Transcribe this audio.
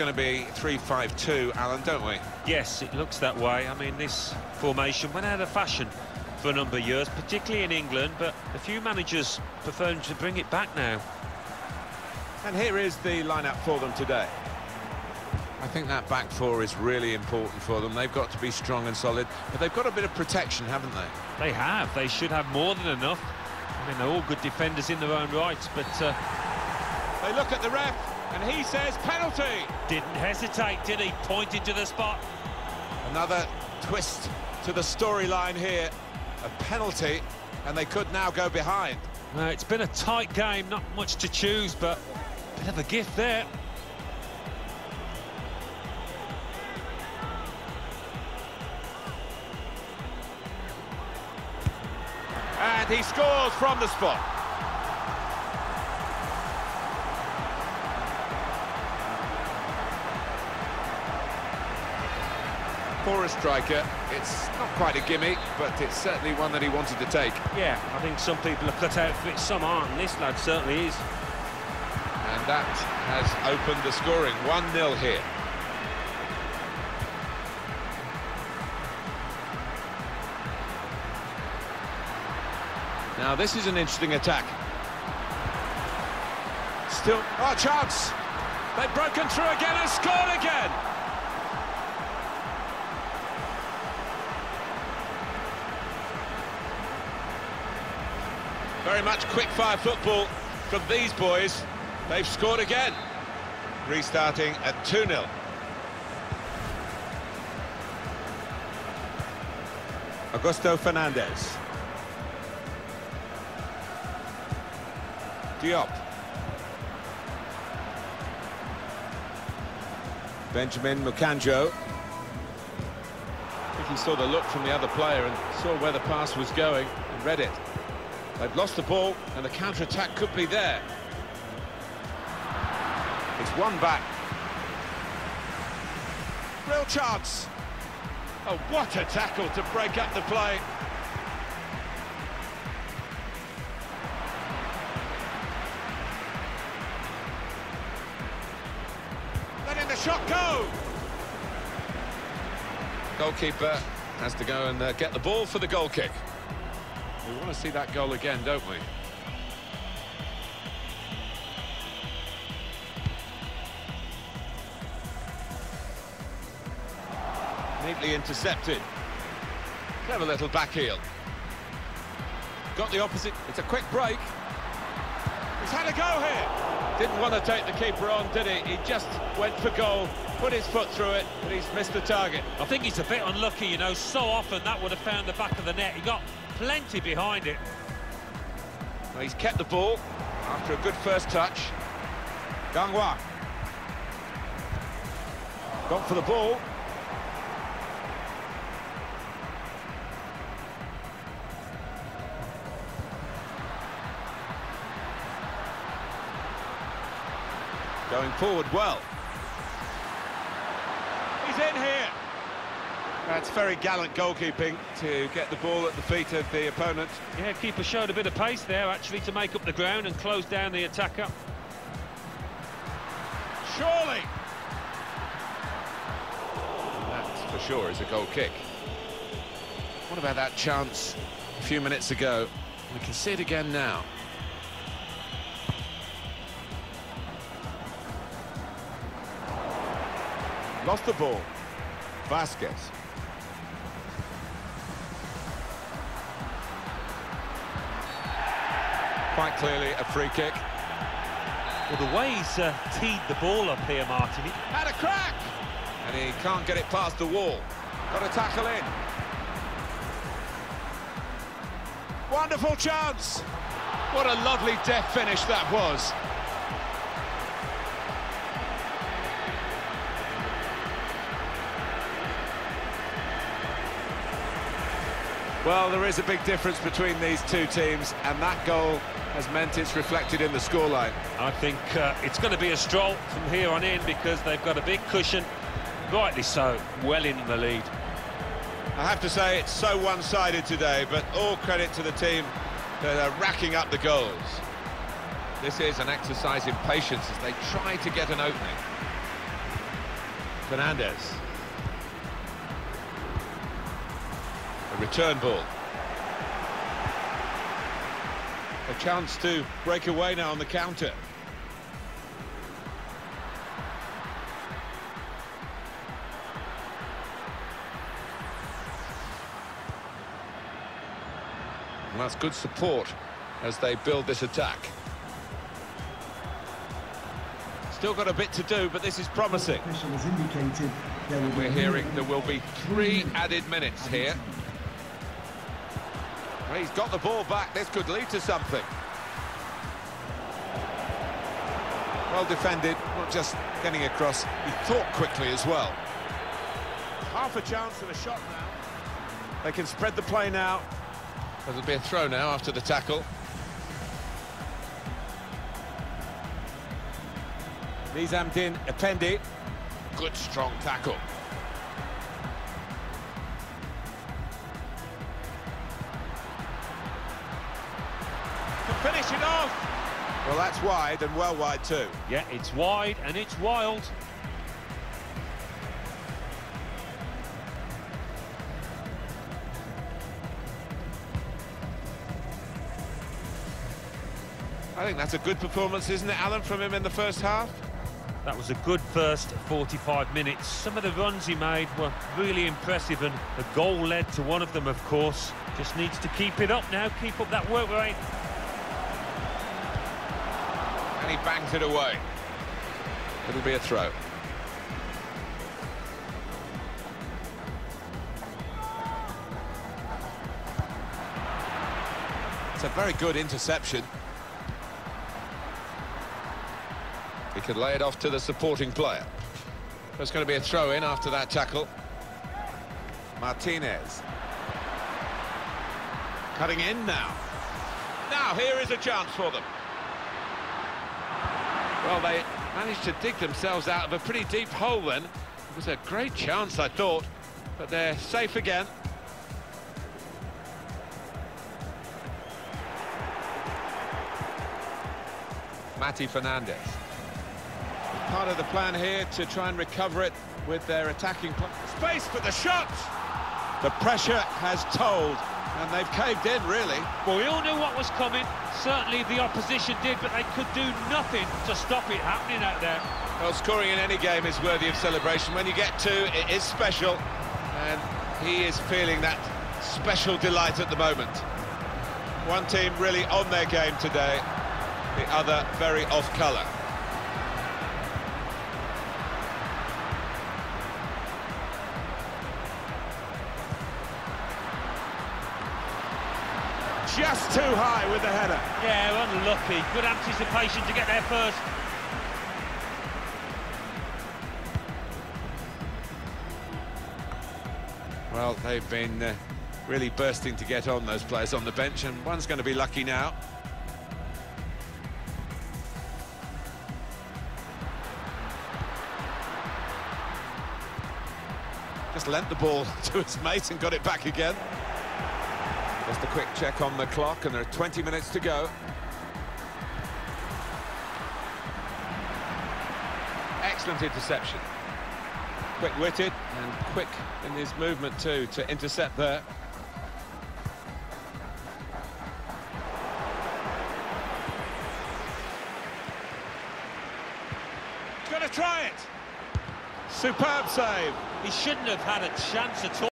going to be 3-5-2, Alan, don't we? Yes, it looks that way. I mean, this formation went out of fashion for a number of years, particularly in England, but a few managers prefer to bring it back now. And here is the lineup for them today. I think that back four is really important for them. They've got to be strong and solid, but they've got a bit of protection, haven't they? They have. They should have more than enough. I mean, they're all good defenders in their own right, but... Uh, they look at the ref, and he says penalty. Didn't hesitate, did he? Pointed to the spot. Another twist to the storyline here. A penalty, and they could now go behind. Uh, it's been a tight game, not much to choose, but a bit of a gift there. And he scores from the spot. For a striker, it's not quite a gimme, but it's certainly one that he wanted to take. Yeah, I think some people are cut out for it, some aren't, and this lad certainly is. And that has opened the scoring, 1-0 here. Now, this is an interesting attack. Still, oh, chance! They've broken through again and scored again! Very much quick-fire football from these boys. They've scored again. Restarting at 2-0. Augusto Fernandez. Diop. Benjamin Moukandjo. I think he saw the look from the other player and saw where the pass was going and read it. They've lost the ball and the counter-attack could be there. It's one back. Real chance. Oh, what a tackle to break up the play. Letting the shot go. Goalkeeper has to go and uh, get the ball for the goal kick. We want to see that goal again, don't we? Neatly intercepted. Clever little back heel. Got the opposite. It's a quick break. He's had a go here. Didn't want to take the keeper on, did he? He just went for goal, put his foot through it, but he's missed the target. I think he's a bit unlucky, you know. So often that would have found the back of the net. He got plenty behind it. Well, he's kept the ball after a good first touch. Gangwa. Gone for the ball. Going forward well. He's in here. That's very gallant goalkeeping to get the ball at the feet of the opponent. Yeah, keeper showed a bit of pace there, actually, to make up the ground and close down the attacker. Surely! That, for sure, is a goal kick. What about that chance a few minutes ago? We can see it again now. Lost the ball. Vasquez. Quite clearly a free kick. Well, the way he's uh, teed the ball up here, Martin. He... Had a crack! And he can't get it past the wall. Got a tackle in. Wonderful chance! What a lovely death finish that was. Well, there is a big difference between these two teams, and that goal has meant it's reflected in the scoreline. I think uh, it's going to be a stroll from here on in because they've got a big cushion, rightly so, well in the lead. I have to say it's so one-sided today, but all credit to the team that are racking up the goals. This is an exercise in patience as they try to get an opening. Fernandez. Return ball. A chance to break away now on the counter. And that's good support as they build this attack. Still got a bit to do, but this is promising. We're hearing there will be three added minutes here. Well, he's got the ball back. This could lead to something. Well defended, not just getting across, he thought quickly as well. Half a chance and a shot now. They can spread the play now. There'll be a throw now after the tackle. Nizamdin Effendi. Good strong tackle. Finish it off. Well, that's wide and well wide too. Yeah, it's wide and it's wild. I think that's a good performance, isn't it, Alan, from him in the first half? That was a good first 45 minutes. Some of the runs he made were really impressive and the goal led to one of them, of course. Just needs to keep it up now, keep up that work rate. And he bangs it away. It'll be a throw. It's a very good interception. He could lay it off to the supporting player. There's going to be a throw-in after that tackle. Martinez. Cutting in now. Now, here is a chance for them. Well, they managed to dig themselves out of a pretty deep hole then. It was a great chance, I thought, but they're safe again. Matty Fernandez. Part of the plan here to try and recover it with their attacking. Space for the shot! The pressure has told, and they've caved in, really. Well, we all knew what was coming. Certainly the opposition did, but they could do nothing to stop it happening out there. Well, scoring in any game is worthy of celebration. When you get two, it is special, and he is feeling that special delight at the moment. One team really on their game today, the other very off-colour. Just too high with the header. Yeah, unlucky. Good anticipation to get there first. Well, they've been uh, really bursting to get on those players on the bench, and one's going to be lucky now. Just lent the ball to his mate and got it back again. Just a quick check on the clock, and there are 20 minutes to go. Excellent interception. Quick-witted and quick in his movement too to intercept there. Gonna try it. Superb save. He shouldn't have had a chance at all.